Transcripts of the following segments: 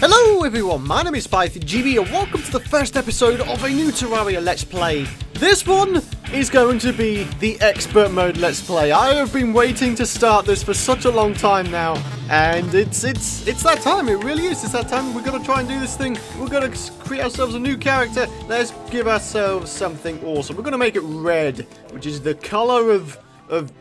Hello everyone, my name is PythonGB and welcome to the first episode of a new Terraria Let's Play. This one is going to be the Expert Mode Let's Play. I have been waiting to start this for such a long time now, and it's it's it's that time, it really is, it's that time. We're going to try and do this thing, we're going to create ourselves a new character, let's give ourselves something awesome. We're going to make it red, which is the colour of, of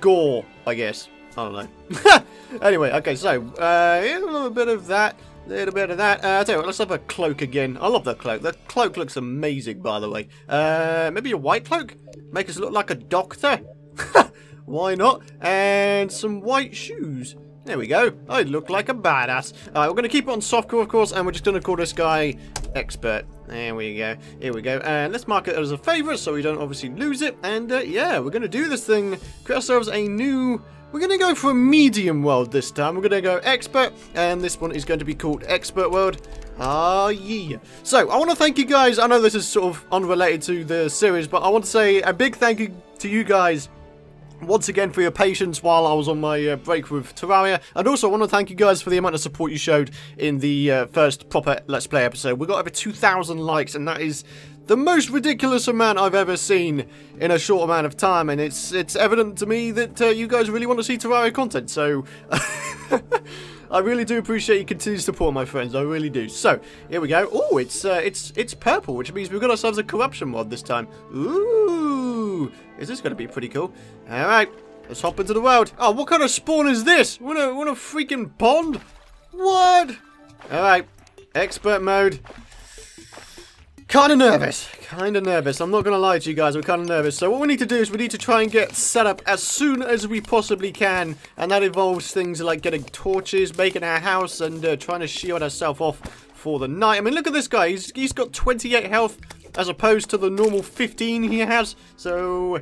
gore, I guess. I don't know. anyway, okay, so, uh, a little bit of that. Little bit of that. Uh, tell you what, let's have a cloak again. I love that cloak. The cloak looks amazing, by the way. Uh, maybe a white cloak? Make us look like a doctor? Why not? And some white shoes. There we go. I look like a badass. Alright, we're going to keep it on softcore, of course, and we're just going to call this guy Expert. There we go. Here we go. And let's mark it as a favourite so we don't obviously lose it. And uh, yeah, we're going to do this thing. Create ourselves a new we're going to go for a medium world this time. We're going to go expert, and this one is going to be called expert world. Ah, yeah. So, I want to thank you guys. I know this is sort of unrelated to the series, but I want to say a big thank you to you guys once again for your patience while I was on my uh, break with Terraria. And also, I want to thank you guys for the amount of support you showed in the uh, first proper Let's Play episode. We got over 2,000 likes, and that is the most ridiculous amount I've ever seen in a short amount of time, and it's it's evident to me that uh, you guys really want to see Terraria content, so... I really do appreciate your continued support, my friends. I really do. So, here we go. Oh, it's uh, it's it's purple, which means we've got ourselves a corruption mod this time. Ooh, is this going to be pretty cool? All right, let's hop into the world. Oh, what kind of spawn is this? What a what a freaking pond? What? All right, expert mode. Kind of nervous. Kind of nervous. I'm not going to lie to you guys. I'm kind of nervous. So what we need to do is we need to try and get set up as soon as we possibly can. And that involves things like getting torches, making our house, and uh, trying to shield ourselves off for the night. I mean, look at this guy. He's, he's got 28 health as opposed to the normal 15 he has. So,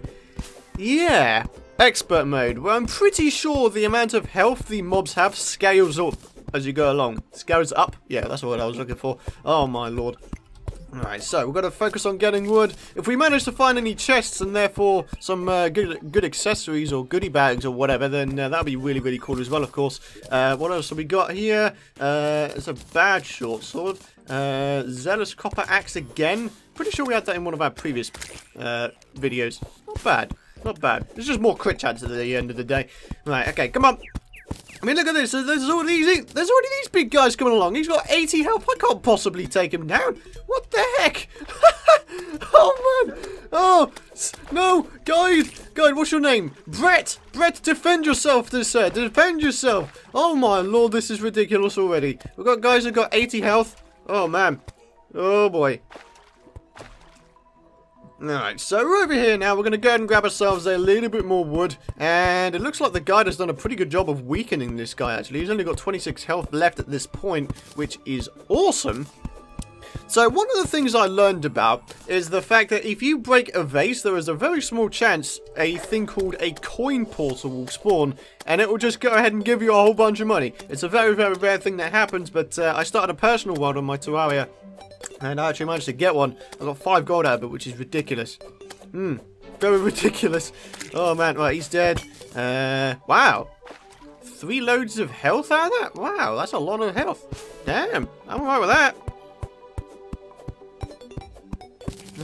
yeah. Expert mode. Well, I'm pretty sure the amount of health the mobs have scales up as you go along. Scales up? Yeah, that's what I was looking for. Oh, my lord. Alright, so we've got to focus on getting wood. If we manage to find any chests and therefore some uh, good good accessories or goodie bags or whatever, then uh, that'll be really, really cool as well, of course. Uh, what else have we got here? Uh, it's a bad short sword. Uh, Zealous Copper Axe again. Pretty sure we had that in one of our previous uh, videos. Not bad. Not bad. It's just more crit chance at the end of the day. Right, okay, come on. I mean, look at this. There's already these, there's already these big guys coming along. He's got 80 health. I can't possibly take him down. What the heck? oh, man. Oh, no. Guide. Guide, what's your name? Brett. Brett, defend yourself, this sir. Defend yourself. Oh, my lord. This is ridiculous already. We've got guys that got 80 health. Oh, man. Oh, boy. Alright, so over here now. We're going to go ahead and grab ourselves a little bit more wood. And it looks like the guide has done a pretty good job of weakening this guy, actually. He's only got 26 health left at this point, which is awesome. So one of the things I learned about is the fact that if you break a vase, there is a very small chance a thing called a coin portal will spawn, and it will just go ahead and give you a whole bunch of money. It's a very, very rare thing that happens, but uh, I started a personal world on my Terraria and I actually managed to get one. I got five gold out of it, which is ridiculous. Hmm. Very ridiculous. Oh, man. Right, he's dead. Uh, wow. Three loads of health out of that? Wow, that's a lot of health. Damn. I'm alright with that.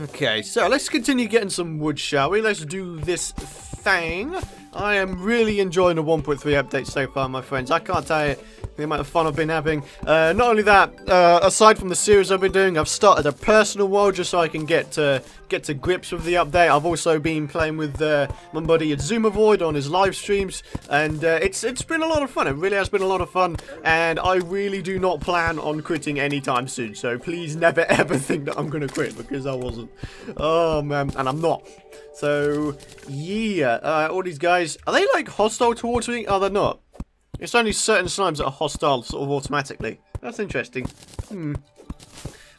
Okay, so let's continue getting some wood, shall we? Let's do this thing. I am really enjoying the 1.3 update so far, my friends. I can't tell you the amount of fun I've been having. Uh, not only that, uh, aside from the series I've been doing, I've started a personal world just so I can get to, get to grips with the update. I've also been playing with uh, my buddy Azumavoid on his live streams, and uh, it's it's been a lot of fun. It really has been a lot of fun, and I really do not plan on quitting anytime soon. So please never ever think that I'm going to quit because I wasn't. Oh man, and I'm not. So yeah, uh, all these guys are they like hostile towards me? Are they not? It's only certain slimes that are hostile sort of automatically. That's interesting. Hmm.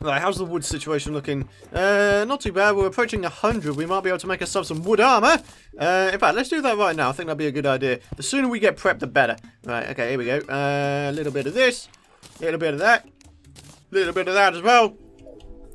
Right, how's the wood situation looking? Uh, not too bad. We're approaching 100. We might be able to make ourselves some wood armor. Uh, in fact, let's do that right now. I think that'd be a good idea. The sooner we get prepped, the better. Right, okay, here we go. Uh, a little bit of this. A little bit of that. A little bit of that as well.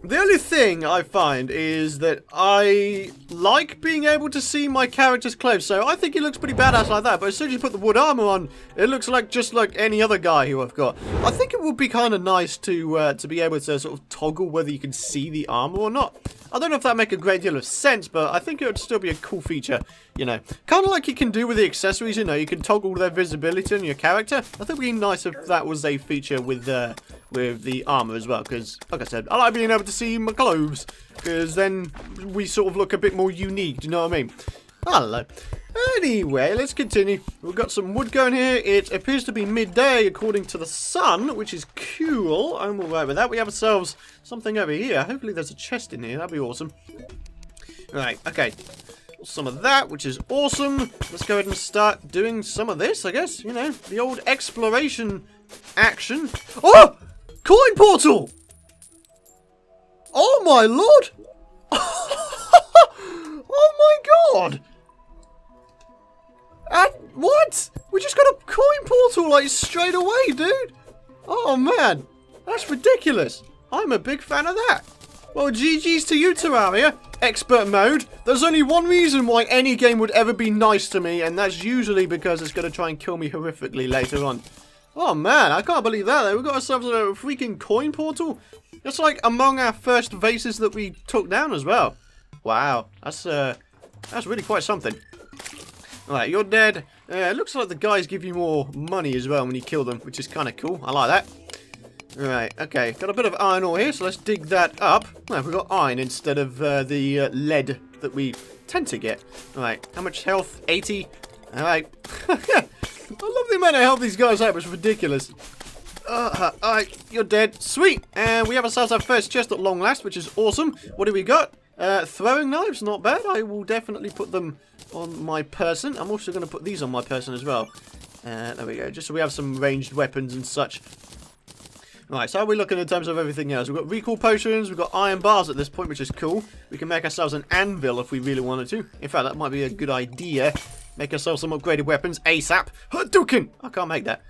The only thing I find is that I like being able to see my character's clothes, so I think he looks pretty badass like that, but as soon as you put the wood armor on, it looks like just like any other guy who I've got. I think it would be kind of nice to uh, to be able to sort of toggle whether you can see the armor or not. I don't know if that make a great deal of sense, but I think it would still be a cool feature, you know. Kind of like you can do with the accessories, you know, you can toggle their visibility on your character. I think it would be nice if that was a feature with uh, with the armor as well, because, like I said, I like being able to see my clothes, because then we sort of look a bit more unique, do you know what I mean? I. Anyway, let's continue. We've got some wood going here. It appears to be midday according to the sun, which is cool. I'm alright with that. We have ourselves something over here. Hopefully there's a chest in here. That'd be awesome. Right, okay. Some of that, which is awesome. Let's go ahead and start doing some of this, I guess. You know, the old exploration action. Oh! Coin portal! Oh my lord! oh my god! What? We just got a coin portal like straight away, dude. Oh man, that's ridiculous. I'm a big fan of that. Well, GG's to you, Terraria. Expert mode. There's only one reason why any game would ever be nice to me, and that's usually because it's going to try and kill me horrifically later on. Oh man, I can't believe that. We've got ourselves a freaking coin portal. It's like among our first vases that we took down as well. Wow, that's uh, that's really quite something. Alright, you're dead. Uh, it looks like the guys give you more money as well when you kill them, which is kind of cool. I like that. Right, okay. Got a bit of iron ore here, so let's dig that up. Well, we've got iron instead of uh, the uh, lead that we tend to get. Alright, how much health? 80. Alright. I love the amount of health these guys have. It's ridiculous. Uh, Alright, you're dead. Sweet. And we have ourselves our first chest at long last, which is awesome. What do we got? Uh, throwing knives, not bad. I will definitely put them on my person. I'm also going to put these on my person as well. Uh, there we go, just so we have some ranged weapons and such. Right, so how are we looking in terms of everything else? We've got recall potions, we've got iron bars at this point, which is cool. We can make ourselves an anvil if we really wanted to. In fact, that might be a good idea. Make ourselves some upgraded weapons ASAP. Hadouken! I can't make that.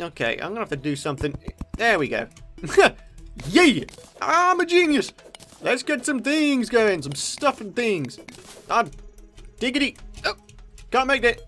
Okay, I'm going to have to do something. There we go. yeah! I'm a genius! Let's get some things going, some stuff and things. Ah, diggity. Oh, can't make it.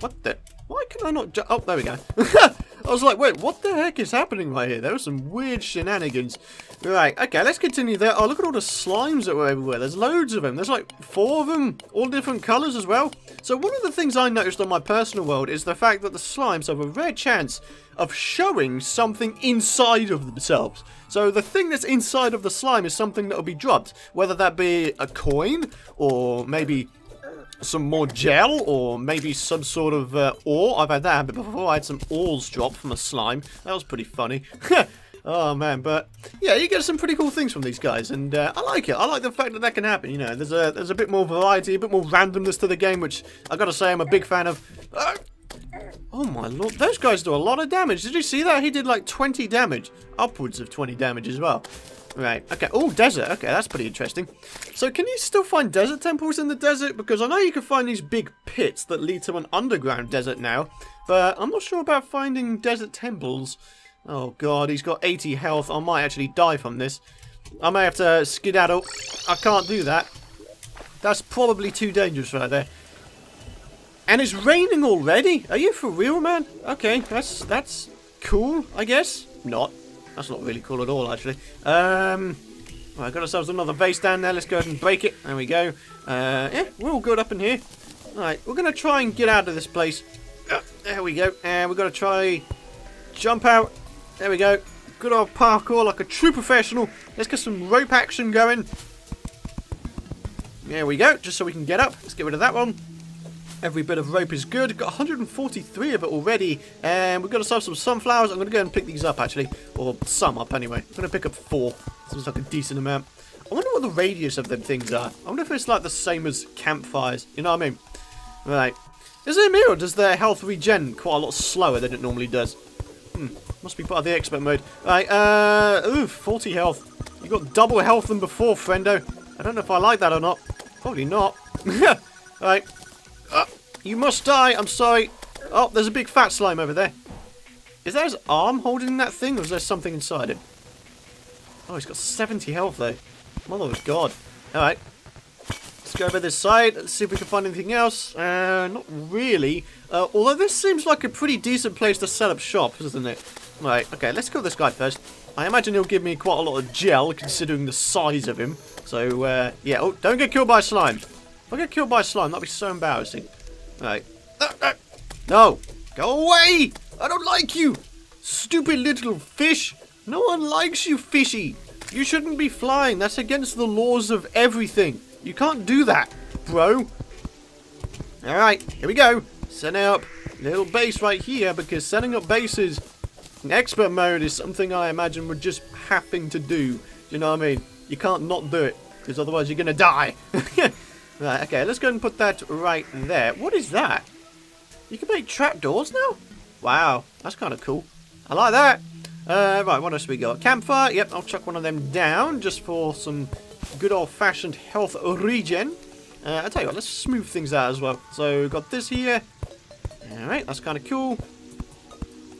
What the? Why can I not Oh, there we go. I was like, wait, what the heck is happening right here? There were some weird shenanigans. Right, okay, let's continue there. Oh, look at all the slimes that were everywhere. There's loads of them. There's like four of them, all different colours as well. So one of the things I noticed on my personal world is the fact that the slimes have a rare chance of showing something inside of themselves. So the thing that's inside of the slime is something that will be dropped, whether that be a coin or maybe some more gel or maybe some sort of uh, ore. I've had that happen before. I had some ores drop from a slime. That was pretty funny. oh man, but yeah, you get some pretty cool things from these guys, and uh, I like it. I like the fact that that can happen. You know, there's a there's a bit more variety, a bit more randomness to the game, which I gotta say I'm a big fan of. Uh, oh my lord, those guys do a lot of damage. Did you see that? He did like 20 damage, upwards of 20 damage as well. Right, okay. Oh, desert. Okay, that's pretty interesting. So can you still find desert temples in the desert? Because I know you can find these big pits that lead to an underground desert now. But I'm not sure about finding desert temples. Oh god, he's got 80 health. I might actually die from this. I may have to skedaddle. I can't do that. That's probably too dangerous right there. And it's raining already? Are you for real, man? Okay, that's that's cool, I guess. Not. That's not really cool at all, actually. Um, well, got ourselves another vase down there. Let's go ahead and break it. There we go. Uh, yeah, we're all good up in here. Alright, we're going to try and get out of this place. Uh, there we go. And we're going to try jump out. There we go. Good old parkour like a true professional. Let's get some rope action going. There we go, just so we can get up. Let's get rid of that one. Every bit of rope is good. Got 143 of it already. And we've got ourselves some sunflowers. I'm going to go and pick these up, actually. Or some up, anyway. I'm going to pick up four. Seems like a decent amount. I wonder what the radius of them things are. I wonder if it's like the same as campfires. You know what I mean? Right. Is it a mirror? Does their health regen quite a lot slower than it normally does? Hmm. Must be part of the expert mode. Right, uh... Ooh, 40 health. You got double health than before, friendo. I don't know if I like that or not. Probably not. right. Uh, you must die. I'm sorry. Oh, there's a big fat slime over there. Is that his arm holding that thing, or is there something inside it? Oh, he's got 70 health though. Mother of God. Alright. Let's go over this side. Let's see if we can find anything else. Uh, not really. Uh, although this seems like a pretty decent place to set up shop, doesn't it? Right, okay, let's kill this guy first. I imagine he'll give me quite a lot of gel, considering the size of him. So, uh, yeah. Oh, don't get killed by slime. If I get killed by slime, that'd be so embarrassing. Right. Uh, uh, no! Go away! I don't like you! Stupid little fish! No one likes you, fishy! You shouldn't be flying. That's against the laws of everything. You can't do that, bro. Alright, here we go. Setting up little base right here because setting up bases expert mode is something I imagine we're just having to do. Do you know what I mean? You can't not do it because otherwise you're going to die. right, okay, let's go and put that right there. What is that? You can make trapdoors now? Wow, that's kind of cool. I like that. Uh, right, what else we got? Campfire. Yep, I'll chuck one of them down just for some good old-fashioned health regen. Uh, I'll tell you what, let's smooth things out as well. So, we've got this here. Alright, that's kind of cool.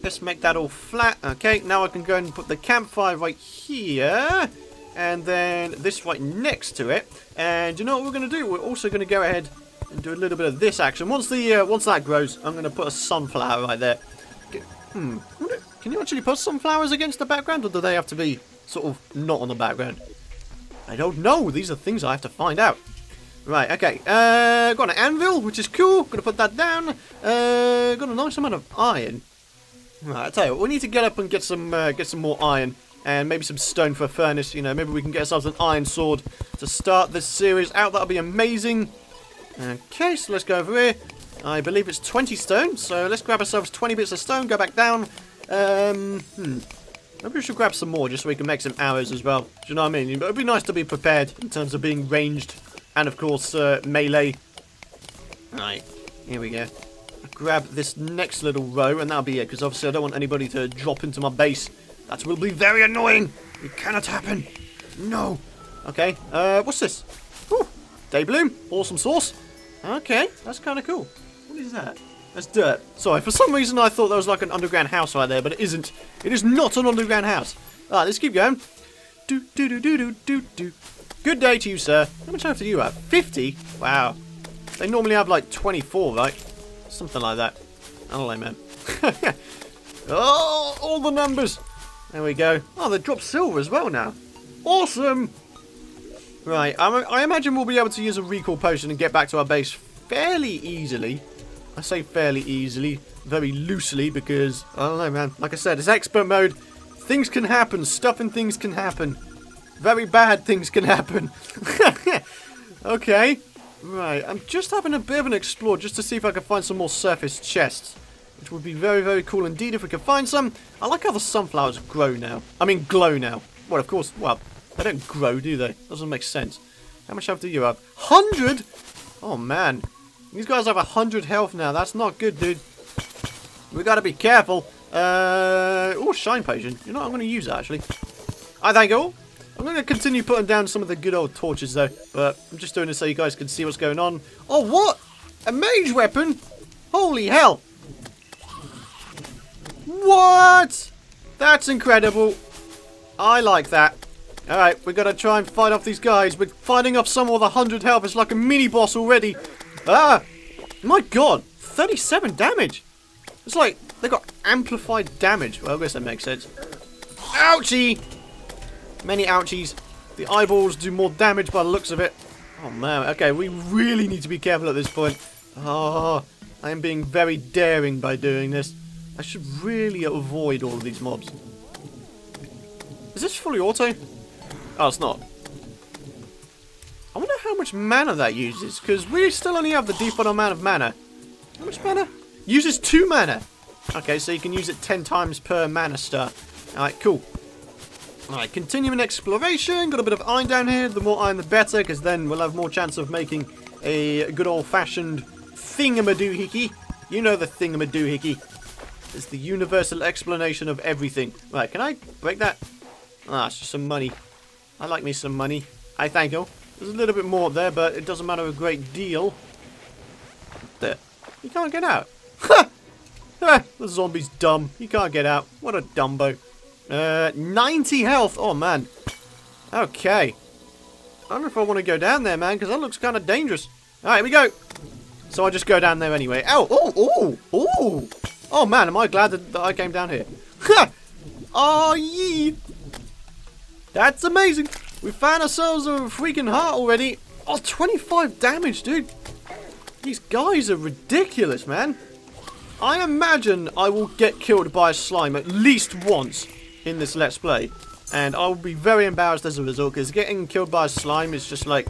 Let's make that all flat. Okay, now I can go and put the campfire right here. And then this right next to it. And you know what we're going to do? We're also going to go ahead and do a little bit of this action. Once the uh, once that grows, I'm going to put a sunflower right there. Hmm. Can you actually put sunflowers against the background, or do they have to be sort of not on the background? I don't know. These are things I have to find out. Right, okay. Uh, got an anvil, which is cool. Gonna put that down. Uh, got a nice amount of iron. Right, I tell you what, we need to get up and get some uh, get some more iron. And maybe some stone for a furnace, you know, maybe we can get ourselves an iron sword to start this series out. That'll be amazing. Okay, so let's go over here. I believe it's 20 stone, so let's grab ourselves 20 bits of stone, go back down. Um, hmm. Maybe we should grab some more just so we can make some arrows as well. Do you know what I mean? It would be nice to be prepared in terms of being ranged and, of course, uh, melee. Right, here we go. Grab this next little row and that'll be it because obviously I don't want anybody to drop into my base. That will be very annoying. It cannot happen. No. Okay, uh, what's this? Ooh, Daybloom. Awesome sauce. Okay, that's kind of cool. What is that? That's dirt. Sorry, for some reason I thought there was like an underground house right there, but it isn't. It is not an underground house. Alright, let's keep going. Do, do, do, do, do, do, do. Good day to you, sir. How much health do you have? 50? Wow. They normally have like 24, right? Something like that. I don't know, man. oh, all the numbers. There we go. Oh, they dropped silver as well now. Awesome. Right, I, I imagine we'll be able to use a recall potion and get back to our base fairly easily. I say fairly easily, very loosely, because, I don't know, man. Like I said, it's expert mode. Things can happen. Stuff and things can happen. Very bad things can happen. okay. Right, I'm just having a bit of an explore just to see if I can find some more surface chests. Which would be very, very cool indeed if we could find some. I like how the sunflowers grow now. I mean, glow now. Well, of course, well, they don't grow, do they? Doesn't make sense. How much health do you have? 100? Oh, man. These guys have 100 health now. That's not good, dude. We gotta be careful. Uh, oh, shine potion. You know what? I'm gonna use that, actually. I thank you all. I'm going to continue putting down some of the good old torches, though. But I'm just doing this so you guys can see what's going on. Oh, what? A mage weapon? Holy hell. What? That's incredible. I like that. Alright, we got to try and fight off these guys. We're fighting off some with 100 health. It's like a mini-boss already. Ah! My god! 37 damage! It's like they got amplified damage. Well, I guess that makes sense. Ouchie! Many ouchies. The eyeballs do more damage by the looks of it. Oh man, okay, we really need to be careful at this point. Oh, I am being very daring by doing this. I should really avoid all of these mobs. Is this fully auto? Oh, it's not. I wonder how much mana that uses, because we still only have the default amount of mana. How much mana? Uses 2 mana. Okay, so you can use it 10 times per mana star. Alright, cool. Alright, continuing exploration. Got a bit of iron down here. The more iron, the better, because then we'll have more chance of making a good old-fashioned thingamadoohickey. You know the thingamadoohickey. It's the universal explanation of everything. Right, can I break that? Ah, it's just some money. I like me some money. I thank you. There's a little bit more up there, but it doesn't matter a great deal. There. You can't get out. Ha! ah, the zombie's dumb. He can't get out. What a dumbo. Uh, 90 health. Oh, man. Okay. I don't know if I want to go down there, man, because that looks kind of dangerous. All right, we go. So I just go down there anyway. Oh, oh, oh, oh. Oh, man, am I glad that, that I came down here. Oh, yee. That's amazing. We found ourselves a freaking heart already. Oh, 25 damage, dude. These guys are ridiculous, man. I imagine I will get killed by a slime at least once in this Let's Play. And I will be very embarrassed as a result, because getting killed by a slime is just like...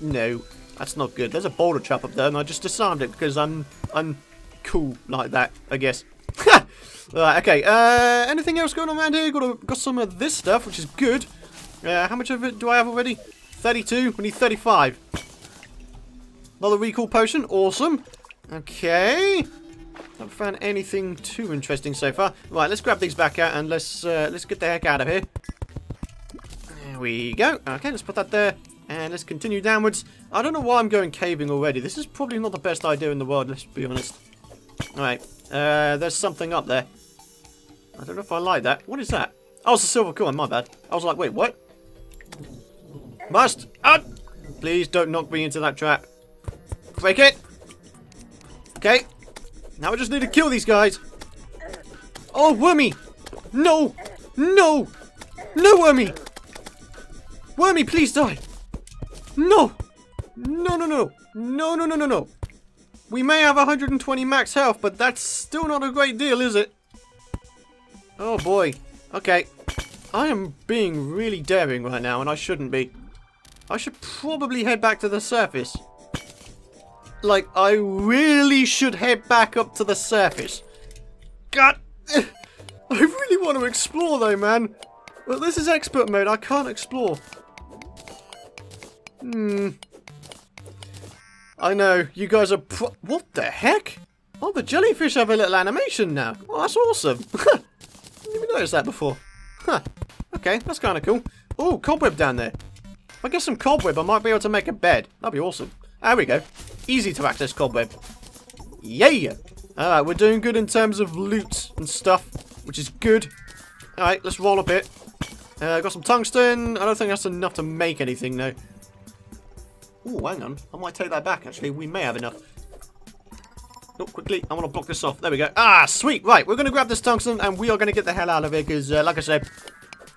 No, that's not good. There's a boulder trap up there, and I just disarmed it because I'm... I'm cool like that, I guess. right, okay, uh, anything else going on around here? Got, a, got some of this stuff, which is good. Uh, how much of it do I have already? 32? We need 35. Another recall potion. Awesome. Okay. Haven't found anything too interesting so far. Right, let's grab these back out and let's uh, let's get the heck out of here. There we go. Okay, let's put that there. And let's continue downwards. I don't know why I'm going caving already. This is probably not the best idea in the world, let's be honest. Alright, uh, there's something up there. I don't know if I like that. What is that? Oh, it's a silver coin, my bad. I was like, wait, what? Must! Ah! Please don't knock me into that trap. Break it! Okay. Now I just need to kill these guys. Oh, Wormy! No! No! No, Wormy! Wormy, please die! No! No, no, no! No, no, no, no, no! We may have 120 max health, but that's still not a great deal, is it? Oh boy. Okay. I am being really daring right now, and I shouldn't be. I should probably head back to the surface. Like, I really should head back up to the surface. God! I really want to explore though, man. But this is expert mode, I can't explore. Hmm. I know, you guys are What the heck? Oh, the jellyfish have a little animation now. Oh, that's awesome. Didn't even notice that before. Huh. Okay, that's kind of cool. Oh, cobweb down there. If I get some cobweb, I might be able to make a bed. That'd be awesome. There we go. Easy to access cobweb. Yeah! Alright, we're doing good in terms of loot and stuff, which is good. Alright, let's roll a bit. Uh, got some tungsten. I don't think that's enough to make anything, though. Oh, hang on. I might take that back, actually. We may have enough. Oh, quickly. I want to block this off. There we go. Ah, sweet. Right, we're going to grab this tungsten, and we are going to get the hell out of here, because, uh, like I said,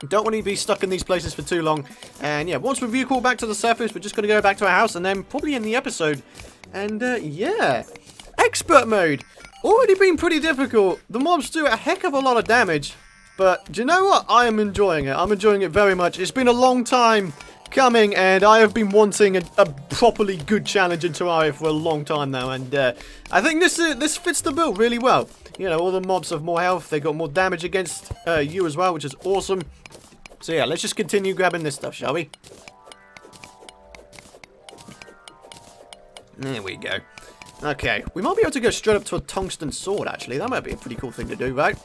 don't want to be stuck in these places for too long. And, yeah, once we recall back to the surface, we're just going to go back to our house, and then probably in the episode. And, uh, yeah. Expert mode. Already been pretty difficult. The mobs do a heck of a lot of damage. But, do you know what? I am enjoying it. I'm enjoying it very much. It's been a long time coming, and I have been wanting a, a, properly good challenge in Terraria for a long time now, and uh, I think this uh, this fits the bill really well. You know, all the mobs have more health, they got more damage against uh, you as well, which is awesome. So yeah, let's just continue grabbing this stuff, shall we? There we go. Okay, we might be able to go straight up to a tungsten sword, actually. That might be a pretty cool thing to do, right?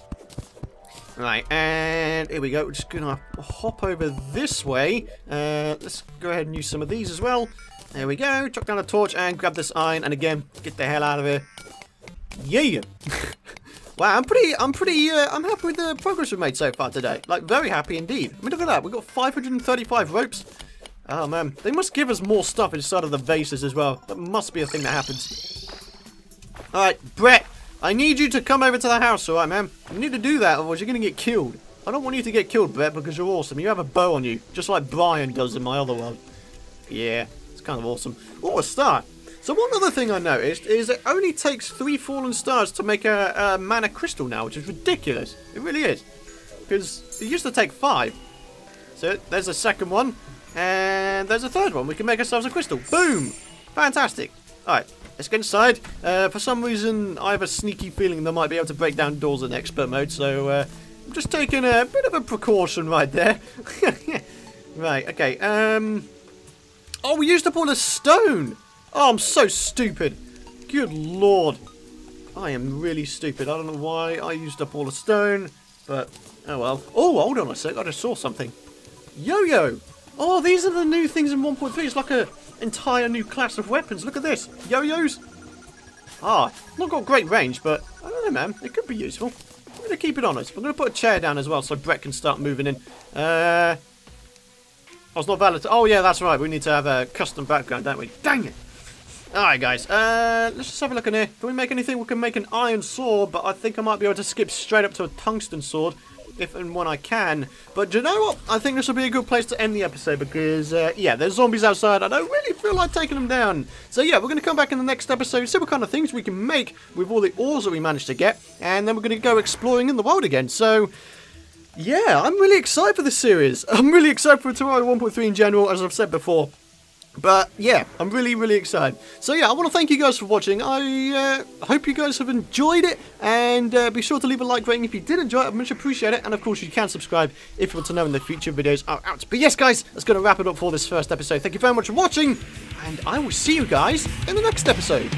Right, and here we go. We're just going to hop over this way. Uh, let's go ahead and use some of these as well. There we go. Chuck down a torch and grab this iron. And again, get the hell out of here. Yeah. wow, I'm pretty, I'm pretty, uh, I'm happy with the progress we've made so far today. Like, very happy indeed. I mean, look at that. We've got 535 ropes. Oh, man. They must give us more stuff inside of the vases as well. That must be a thing that happens. Alright, Brett. I need you to come over to the house, alright, man? You need to do that, otherwise you're going to get killed. I don't want you to get killed, Brett, because you're awesome. You have a bow on you, just like Brian does in my other world. Yeah, it's kind of awesome. Oh, a star. So one other thing I noticed is it only takes three fallen stars to make a, a mana crystal now, which is ridiculous. It really is. Because it used to take five. So there's a second one, and there's a third one. We can make ourselves a crystal. Boom! Fantastic. Alright, Let's get inside. Uh, for some reason, I have a sneaky feeling they might be able to break down doors in expert mode, so uh, I'm just taking a bit of a precaution right there. right, okay. Um, oh, we used up all the stone. Oh, I'm so stupid. Good lord. I am really stupid. I don't know why I used up all the stone, but oh well. Oh, hold on a sec. I just saw something. Yo-yo. Oh, these are the new things in 1.3. It's like a entire new class of weapons. Look at this. Yo-yos. Ah, not got great range, but I don't know, man. It could be useful. I'm going to keep it on us. I'm going to put a chair down as well so Brett can start moving in. Uh, Oh, it's not valid. Oh, yeah, that's right. We need to have a custom background, don't we? Dang it. Alright, guys. Uh, let's just have a look in here. Can we make anything? We can make an iron sword, but I think I might be able to skip straight up to a tungsten sword if and when I can. But do you know what? I think this will be a good place to end the episode because, uh, yeah, there's zombies outside. I don't really feel like taking them down. So, yeah, we're going to come back in the next episode, see what kind of things we can make with all the ores that we managed to get, and then we're going to go exploring in the world again. So, yeah, I'm really excited for this series. I'm really excited for Terraria 1.3 in general, as I've said before. But yeah, I'm really, really excited. So yeah, I want to thank you guys for watching. I uh, hope you guys have enjoyed it. And uh, be sure to leave a like rating if you did enjoy it. I much appreciate it. And of course, you can subscribe if you want to know when the future videos are out. But yes, guys, that's going to wrap it up for this first episode. Thank you very much for watching. And I will see you guys in the next episode.